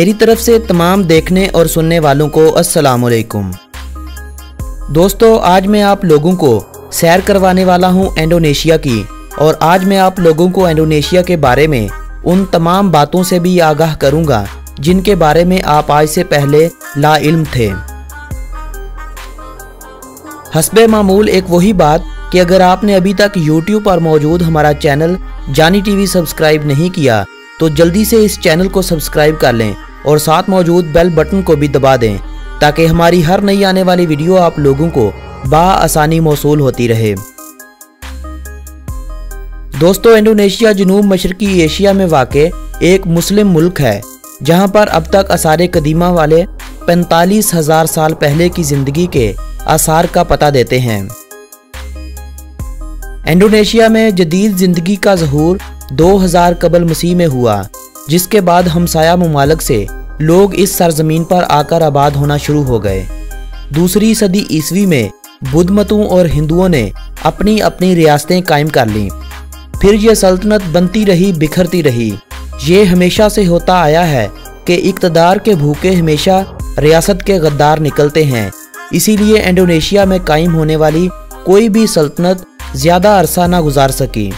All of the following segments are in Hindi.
मेरी तरफ़ से तमाम देखने और सुनने वालों को अस्सलाम वालेकुम। दोस्तों, आज मैं आप लोगों को सैर करवाने वाला हूँ इंडोनेशिया की, और आज मैं आप लोगों को इंडोनेशिया के बारे में उन तमाम बातों से भी आगाह करूँगा, जिनके बारे में आप आज से पहले ला इल्म थे। हसब मामूल, एक वही बात कि अगर आपने अभी तक YouTube पर मौजूद हमारा चैनल जानी टीवी सब्सक्राइब नहीं किया तो जल्दी से इस चैनल को सब्सक्राइब कर लें और साथ मौजूद बेल बटन को भी दबा दें, ताकि हमारी हर नई आने वाली वीडियो आप लोगों को आसानी मौसू होती रहे। दोस्तों, इंडोनेशिया जनूब मशरकी एशिया में वाक़ एक मुस्लिम मुल्क है, जहाँ पर अब तक आसार कदीमा वाले पैंतालीस हज़ार साल पहले की ज़िंदगी के आसार का पता देते हैं। इंडोनेशिया में जदीद ज़िंदगी का जहूर 2000 कबल मसीह में हुआ जिसके बाद हमसाया ममालक से लोग इस सरजमीन पर आकर आबाद होना शुरू हो गए। दूसरी सदी ईसवी में बुद्ध मतों और हिंदुओं ने अपनी अपनी रियासतें कायम कर लीं। फिर यह सल्तनत बनती रही, बिखरती रही। ये हमेशा से होता आया है कि इकतदार के भूखे हमेशा रियासत के गद्दार निकलते हैं। इसीलिए इंडोनेशिया में कायम होने वाली कोई भी सल्तनत ज़्यादा अरसा न गुजार सकी।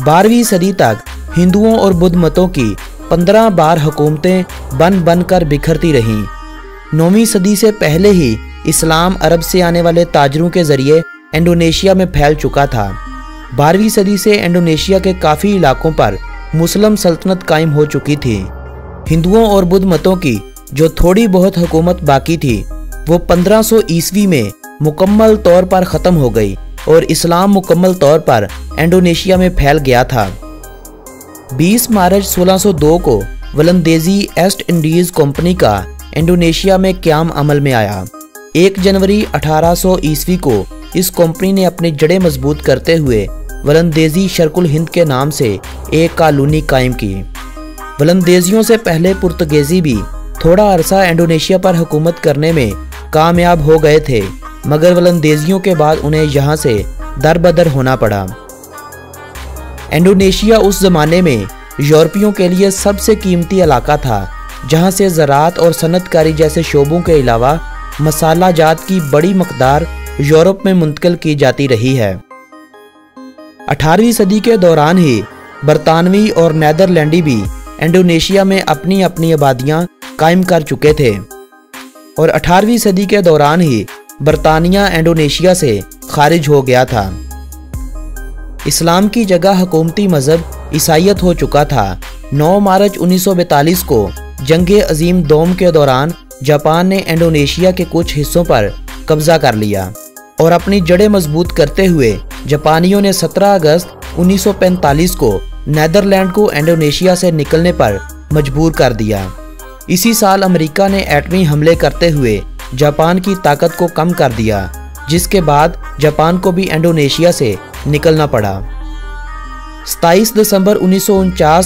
बारहवीं सदी तक हिंदुओं और बुद्ध मतों की पंद्रह बार हुकूमतें बन बन कर बिखरती रहीं। नौवीं सदी से पहले ही इस्लाम अरब से आने वाले ताजरों के ज़रिए इंडोनेशिया में फैल चुका था। बारहवीं सदी से इंडोनेशिया के काफ़ी इलाकों पर मुस्लिम सल्तनत कायम हो चुकी थी। हिंदुओं और बुद्ध मतों की जो थोड़ी बहुत हुकूमत बाकी थी, वो 1500 ईस्वी में मुकम्मल तौर पर ख़त्म हो गई और इस्लाम मुकम्मल तौर पर इंडोनेशिया में फैल गया था। 20 मार्च 1602 को वलंदेजी ईस्ट इंडीज कंपनी का इंडोनेशिया में क्याम अमल में आया। 1 जनवरी 1800 ईस्वी को इस कंपनी ने अपनी जड़ें मज़बूत करते हुए वलंदेजी शर्कुल हिंद के नाम से एक कॉलोनी कायम की। वलंदेजियों से पहले पुर्तगेजी भी थोड़ा अरसा इंडोनेशिया पर हुकूमत करने में कामयाब हो गए थे, मगर वलंदेजियों के बाद उन्हें यहाँ से दर बदर होना पड़ा। इंडोनेशिया उस जमाने में यूरोपियों के लिए सबसे कीमती इलाका था, जहाँ से ज़रात और सनतकारी जैसे शोबों के अलावा मसाला जात की बड़ी मकदार यूरोप में मुंतकिल की जाती रही है। 18वीं सदी के दौरान ही बरतानवी और नैदरलैंडी भी इंडोनेशिया में अपनी अपनी आबादियाँ कायम कर चुके थे और 18वीं सदी के दौरान ही बरतानिया इंडोनेशिया से खारिज हो गया था। इस्लाम की जगह हुकूमती मज़हब ईसाइत हो चुका था। 9 मार्च 1942 को जंग अजीम दोम के दौरान जापान ने इंडोनेशिया के कुछ हिस्सों पर कब्जा कर लिया और अपनी जड़ें मज़बूत करते हुए जापानियों ने 17 अगस्त 1945 को नैदरलैंड को इंडोनेशिया से निकलने पर मजबूर कर दिया। इसी साल अमेरिका ने एटमी हमले करते हुए जापान की ताकत को कम कर दिया। जिसके बाद जापान को भी इंडोनेशिया से निकलना पड़ा। 27 दिसंबर उन्नीस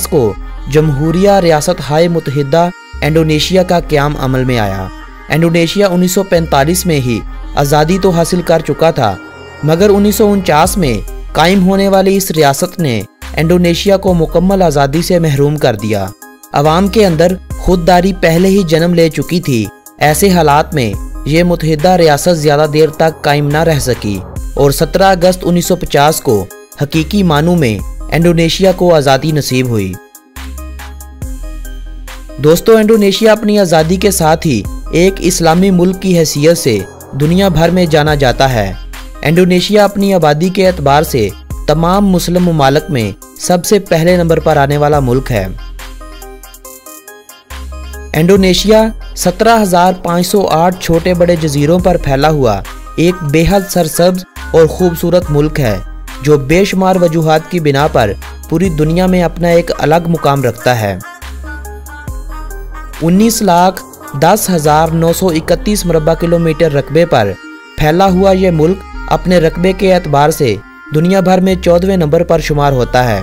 को जमहूरिया रियासत हाय मुतहदा इंडोनेशिया का क्याम अमल में आया। इंडोनेशिया 1945 में ही आज़ादी तो हासिल कर चुका था, मगर उन्नीस सौ उनचास में कायम होने वाली इस रियासत ने इंडोनेशिया को मुकम्मल आज़ादी से महरूम कर दिया। अवाम के अंदर खुददारी पहले ही जन्म ले चुकी थी, ऐसे हालात में ये मुतहदा रियासत ज़्यादा देर तक कायम न रह सकी और 17 अगस्त 1950 को हकीकी मानू में इंडोनेशिया को आज़ादी नसीब हुई। दोस्तों, इंडोनेशिया अपनी आज़ादी के साथ ही एक इस्लामी मुल्क की हैसियत से दुनिया भर में जाना जाता है। इंडोनेशिया अपनी आबादी के एतबार से तमाम मुस्लिम ममालक में सबसे पहले नंबर पर आने वाला मुल्क है। इंडोनेशिया 17,508 छोटे बड़े जजीरों पर फैला हुआ एक बेहद सरसब्ज और खूबसूरत मुल्क है जो बेशुमार वजूहत की बिना पर पूरी दुनिया में अपना एक अलग मुकाम रखता है। 19 लाख दस हज़ार नौ सौ इकतीस मुरबा किलोमीटर रकबे पर फैला हुआ यह मुल्क अपने रकबे के एतबार से दुनिया भर में चौदहवें नंबर पर शुमार होता है।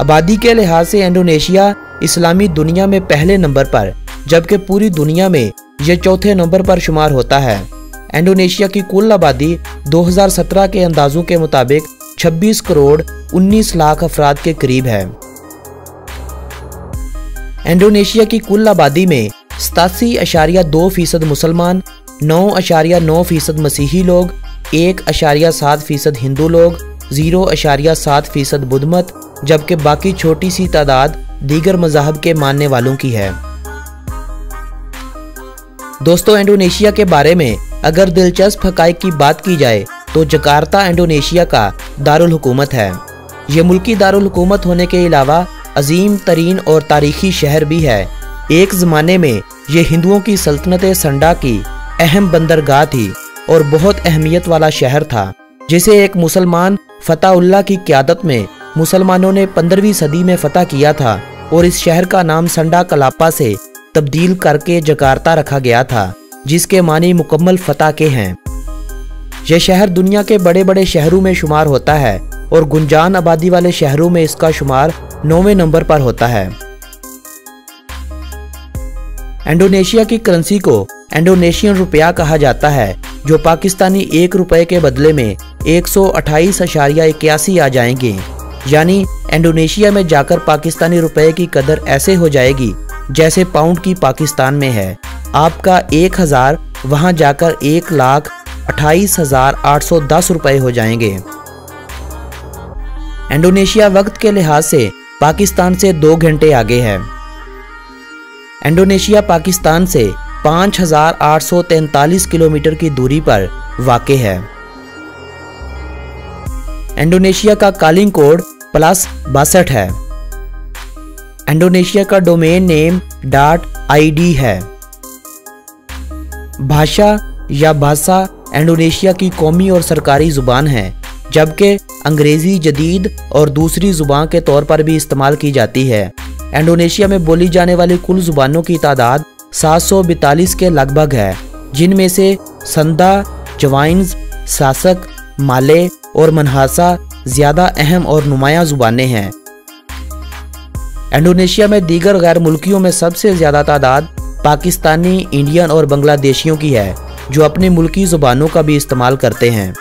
आबादी के लिहाज से इंडोनेशिया इस्लामी दुनिया में पहले नंबर पर, जबकि पूरी दुनिया में यह चौथे नंबर पर शुमार होता है। इंडोनेशिया की कुल आबादी 2017 के अंदाजों के मुताबिक 26 करोड़ 19 लाख अफराद के करीब है। इंडोनेशिया की कुल आबादी में सतासी अशारिया दो फ़ीसद मुसलमान, नौ अशारिया नौ फ़ीसद मसीही लोग, एक अशारिया सात फ़ीसद हिंदू लोग, ज़ीरो अशारिया सात फ़ीसद बुद्धमत जबकि बाकी छोटी सी तादाद दीगर मजाहब के मानने वालों की है। दोस्तों, इंडोनेशिया के बारे में अगर दिलचस्प हकाइक की बात की जाए तो जकार्ता, इंडोनेशिया का दारुल हुकूमत है। ये मुल्की दारुल हुकूमत होने के अलावा अजीम, तरीन और तारीखी शहर भी है। एक ज़माने में ये हिंदुओं की सल्तनत संडा की अहम बंदरगाह थी और बहुत अहमियत वाला शहर था, जिसे एक मुसलमान फताउल्ला की क्यादत में मुसलमानों ने पंद्रहवीं सदी में फतह किया था और इस शहर का नाम संडा कलापा से तब्दील करके जकार्ता रखा गया था, जिसके मानी मुकम्मल फतह के हैं। यह शहर दुनिया के बड़े बड़े शहरों में शुमार होता है और गुंजान आबादी वाले शहरों में इसका शुमार नौवे नंबर पर होता है। इंडोनेशिया की करेंसी को इंडोनेशियन रुपया कहा जाता है, जो पाकिस्तानी एक रुपए के बदले में एक आ जाएँगे। यानी इंडोनेशिया में जाकर पाकिस्तानी रुपए की कदर ऐसे हो जाएगी जैसे पाउंड की पाकिस्तान में है। आपका एक हज़ार वहाँ जाकर एक लाख अट्ठाईस हज़ार आठ सौ दस रुपए हो जाएँगे। इंडोनेशिया वक्त के लिहाज से पाकिस्तान से दो घंटे आगे है। इंडोनेशिया पाकिस्तान से 5,843 किलोमीटर की दूरी पर वाक़ है। इंडोनेशिया का कालिंग कोड प्लस बासठ है। इंडोनेशिया का डोमेन नेम डाट आईडी है। भाषा या भाषा इंडोनेशिया की कौमी और सरकारी ज़ुबान है, जबकि अंग्रेज़ी जदीद और दूसरी ज़ुबान के तौर पर भी इस्तेमाल की जाती है। इंडोनेशिया में बोली जाने वाली कुल जुबानों की तादाद सात के लगभग है, जिनमें से संदा, जवाइंस शासक माले और मनहासा ज़्यादा अहम और नुमाया जुबानें हैं। इंडोनेशिया में दीगर गैर मुल्कियों में सबसे ज़्यादा तादाद पाकिस्तानी, इंडियन और बांग्लादेशियों की है, जो अपनी मुल्की जुबानों का भी इस्तेमाल करते हैं।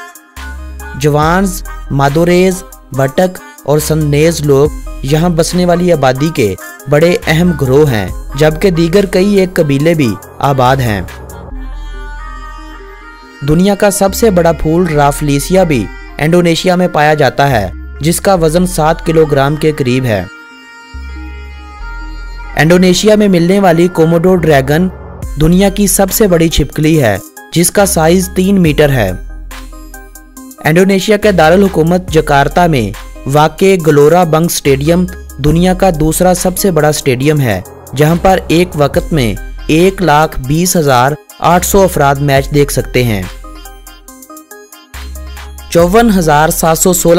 जवान्स मादोरेज भटक और संदेज लोग यहाँ बसने वाली आबादी के बड़े अहम ग्रोह हैं, जबकि दीगर कई एक कबीले भी आबाद हैं। दुनिया का सबसे बड़ा फूल राफलीसिया भी इंडोनेशिया में पाया जाता है, जिसका वज़न सात किलोग्राम के करीब है। इंडोनेशिया में मिलने वाली कोमोडो ड्रैगन दुनिया की सबसे बड़ी छिपकली है, जिसका साइज़ तीन मीटर है। इंडोनेशिया के दारुल हुकूमत जकार्ता में वाक़ गलोरा बंग स्टेडियम दुनिया का दूसरा सबसे बड़ा स्टेडियम है, जहाँ पर एक वक्त में एक लाख बीस हज़ार आठ सौ अफराद मैच देख सकते हैं। चौवन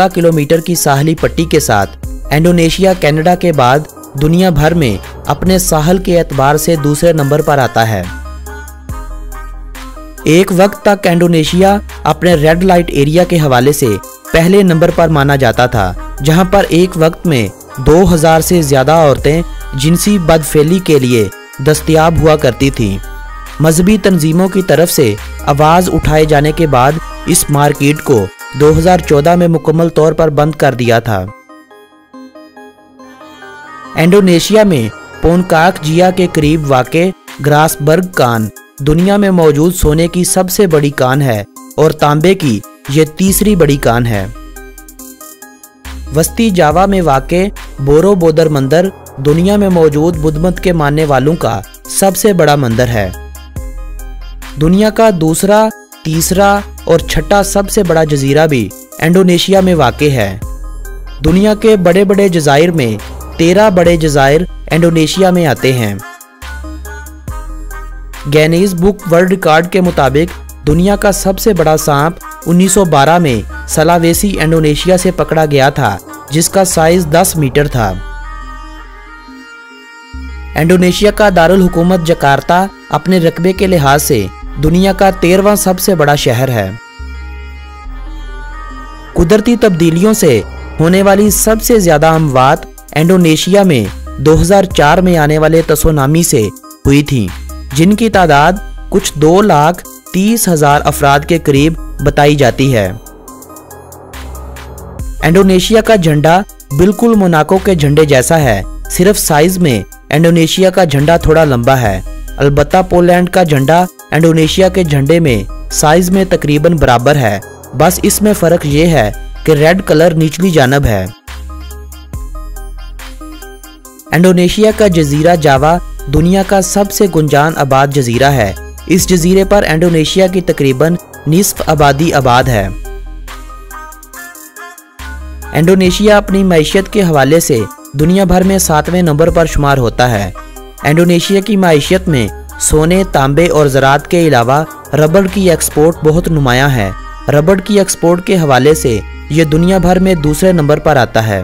किलोमीटर की साहली पट्टी के साथ इंडोनेशिया, कनाडा के बाद दुनिया भर में अपने साहल के एतबार से दूसरे नंबर पर आता है एक वक्त तक इंडोनेशिया अपने रेड लाइट एरिया के हवाले से पहले नंबर पर माना जाता था, जहाँ पर एक वक्त में 2000 से ज़्यादा औरतें जिनसी बदफेली के लिए दस्तियाब हुआ करती थीं। मजहबी तंजीमों की तरफ़ से आवाज़ उठाए जाने के बाद इस मार्केट को 2014 में मुकम्मल तौर पर बंद कर दिया था। इंडोनेशिया में पोनकाक जिया के करीब वाक़ ग्रासबर्ग कान, दुनिया में मौजूद सोने की सबसे बड़ी कान है और तांबे की यह तीसरी बड़ी कान है। वस्ती जावा में वाक़ बोरो बोदर मंदिर, दुनिया में मौजूद बुद्धमत के मानने वालों का सबसे बड़ा मंदिर है। दुनिया का दूसरा, तीसरा और छठा सबसे बड़ा जजीरा भी इंडोनेशिया में वाक़ है। दुनिया के बड़े बड़े जजायर में तेरह बड़े जजायर इंडोनेशिया में आते हैं। गैनीज बुक वर्ल्ड रिकॉर्ड के मुताबिक दुनिया का सबसे बड़ा सांप 1912 में सलावेसी इंडोनेशिया से पकड़ा गया था, जिसका साइज़ 10 मीटर था। इंडोनेशिया का दारुल हुकूमत जकार्ता अपने रकबे के लिहाज से दुनिया का तेरहवा सबसे बड़ा शहर है। कुदरती तब्दीलियों से होने वाली सबसे ज़्यादा अमवात इंडोनेशिया में 2004 में आने वाले तसोनामी से हुई थी, जिनकी तादाद कुछ दो लाख तीस हज़ार अफराद के करीब बताई जाती है। इंडोनेशिया का झंडा बिल्कुल मोनाको के झंडे जैसा है, सिर्फ़ साइज़ में इंडोनेशिया का झंडा थोड़ा लंबा है। अलबत्ता पोलैंड का झंडा इंडोनेशिया के झंडे में साइज़ में तकरीबन बराबर है। बस इसमें फ़र्क ये है कि रेड कलर निचली जानब है। इंडोनेशिया का जजीरा जावा दुनिया का सबसे गुंजान आबाद जजीरा है। इस जजीरे पर इंडोनेशिया की तकरीबन निसफ आबादी आबाद है। इंडोनेशिया अपनी मीशत के हवाले से दुनिया भर में सातवें नंबर पर शुमार होता है। इंडोनेशिया की मीशत में सोने, तांबे और ज़रात के अलावा रबड़ की एक्सपोर्ट बहुत नुमाया है। रबड़ की एक्सपोर्ट के हवाले से ये दुनिया भर में दूसरे नंबर पर आता है।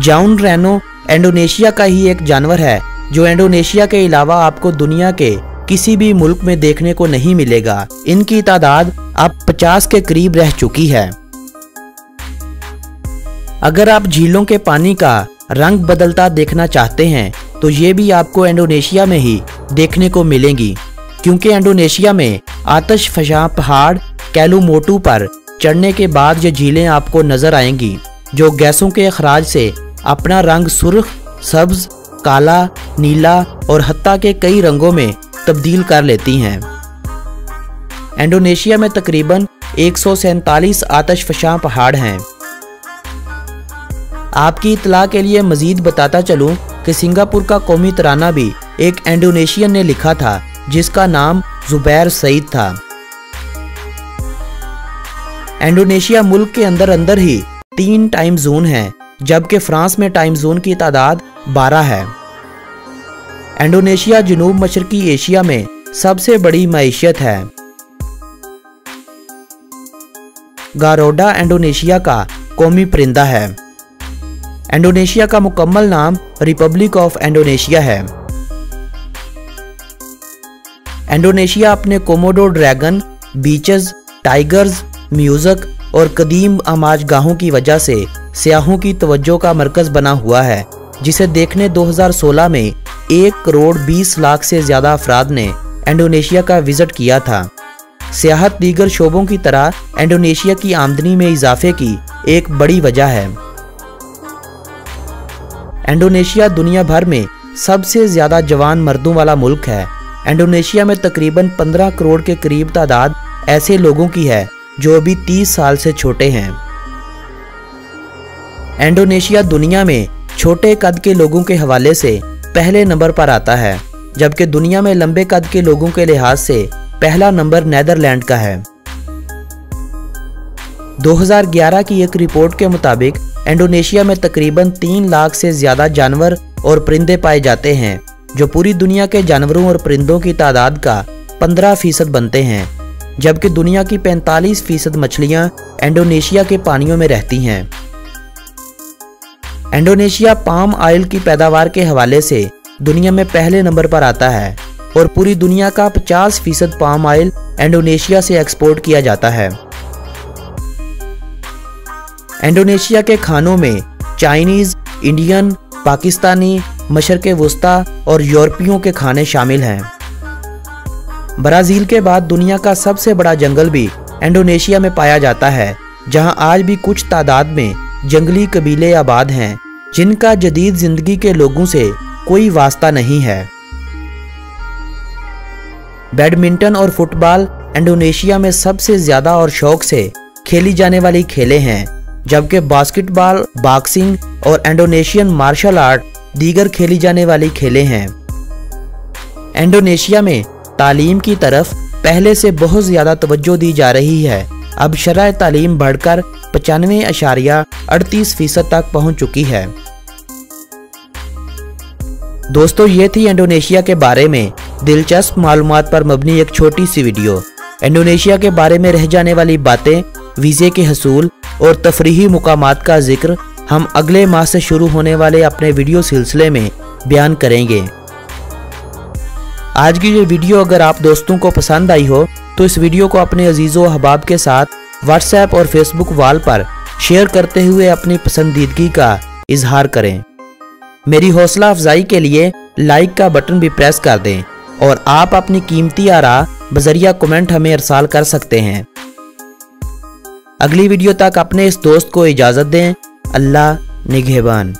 जाउन रेनो इंडोनेशिया का ही एक जानवर है, जो इंडोनेशिया के अलावा आपको दुनिया के किसी भी मुल्क में देखने को नहीं मिलेगा। इनकी तादाद अब 50 के करीब रह चुकी है। अगर आप झीलों के पानी का रंग बदलता देखना चाहते हैं तो ये भी आपको इंडोनेशिया में ही देखने को मिलेंगी। क्योंकि इंडोनेशिया में आतश फशा पहाड़ कैलूमोटू पर चढ़ने के बाद ये झीलें आपको नज़र आएँगी, जो गैसों के अखराज से अपना रंग सुर्ख, सब्ज, काला, नीला और हत्ता के कई रंगों में तब्दील कर लेती हैं। इंडोनेशिया में तकरीबन एक सौ आतश फशा पहाड़ हैं। आपकी इतला के लिए मजीद बताता चलूँ कि सिंगापुर का कौमी तराना भी एक इंडोनेशियन ने लिखा था, जिसका नाम जुबैर सईद था। इंडोनेशिया मुल्क के अंदर अंदर ही तीन टाइम जोन हैं, जबकि फ्रांस में टाइम जोन की तादाद 12 है। इंडोनेशिया जनूब मशरकी एशिया में सबसे बड़ी मीशत है। गारोडा, इंडोनेशिया का कौमी परिंदा है। इंडोनेशिया का मुकम्मल नाम रिपब्लिक ऑफ़ इंडोनेशिया है। इंडोनेशिया अपने Komodo dragon, beaches, tigers, music और कदीम आमाज गाहों की वजह से सियाहों की तवज्जो का मरकज बना हुआ है, जिसे देखने 2016 में एक करोड़ 20 लाख से ज़्यादा अफराद ने इंडोनेशिया का विज़िट किया था। सियाहत दीगर शोबों की तरह इंडोनेशिया की आमदनी में इजाफे की एक बड़ी वजह है। इंडोनेशिया दुनिया भर में सबसे ज़्यादा जवान मर्दों वाला मुल्क है। इंडोनेशिया में तकरीबन 15 करोड़ के करीब तादाद ऐसे लोगों की है, जो अभी 30 साल से छोटे हैं। इंडोनेशिया दुनिया में छोटे कद के लोगों के हवाले से पहले नंबर पर आता है, जबकि दुनिया में लंबे कद के लोगों के लिहाज से पहला नंबर नैदरलैंड का है। 2011 की एक रिपोर्ट के मुताबिक इंडोनेशिया में तकरीबन तीन लाख से ज़्यादा जानवर और परिंदे पाए जाते हैं, जो पूरी दुनिया के जानवरों और परिंदों की तादाद का 15 फ़ीसद बनते हैं, जबकि दुनिया की 45 फ़ीसद मछलियाँ इंडोनेशिया के पानियों में रहती हैं। इंडोनेशिया पाम ऑयल की पैदावार के हवाले से दुनिया में पहले नंबर पर आता है और पूरी दुनिया का 50 फ़ीसद पाम ऑयल इंडोनेशिया से एक्सपोर्ट किया जाता है। इंडोनेशिया के खानों में चाइनीज़, इंडियन, पाकिस्तानी मशरक वस्ता और यूरोपियों के खाने शामिल हैं। ब्राज़ील के बाद दुनिया का सबसे बड़ा जंगल भी इंडोनेशिया में पाया जाता है, जहाँ आज भी कुछ तादाद में जंगली कबीले आबाद हैं, जिनका जदीद ज़िंदगी के लोगों से कोई वास्ता नहीं है। बैडमिंटन और फुटबॉल इंडोनेशिया में सबसे ज़्यादा और शौक से खेली जाने वाली खेले हैं। जबकि बास्केटबॉल, बॉक्सिंग और इंडोनेशियन मार्शल आर्ट दीगर खेली जाने वाली खेले हैं। इंडोनेशिया में तालीम की तरफ़ पहले से बहुत ज़्यादा तवज्जो दी जा रही है। अब शरा तालीम बढ़कर पचानवे अशारिया अड़तीस फ़ीसद तक पहुँच चुकी है। दोस्तों, ये थी इंडोनेशिया के बारे में दिलचस्प मालूम पर मबनी एक छोटी सी वीडियो। इंडोनेशिया के बारे में रह जाने वाली बातें, वीज़े के हसूल और तफरीही मुकाम का ज़िक्र हम अगले माह से शुरू होने वाले अपने वीडियो सिलसिले में बयान करेंगे। आज की ये वीडियो अगर आप दोस्तों को पसंद आई हो तो इस वीडियो को अपने अजीज़ों अहबाब के साथ व्हाट्सएप और फेसबुक वाल पर शेयर करते हुए अपनी पसंदीदगी का इजहार करें। मेरी हौसला अफजाई के लिए लाइक का बटन भी प्रेस कर दें और आप अपनी कीमती आरा बजरिया कमेंट हमें अरसाल कर सकते हैं। अगली वीडियो तक अपने इस दोस्त को इजाज़त दें। अल्लाह निगहबान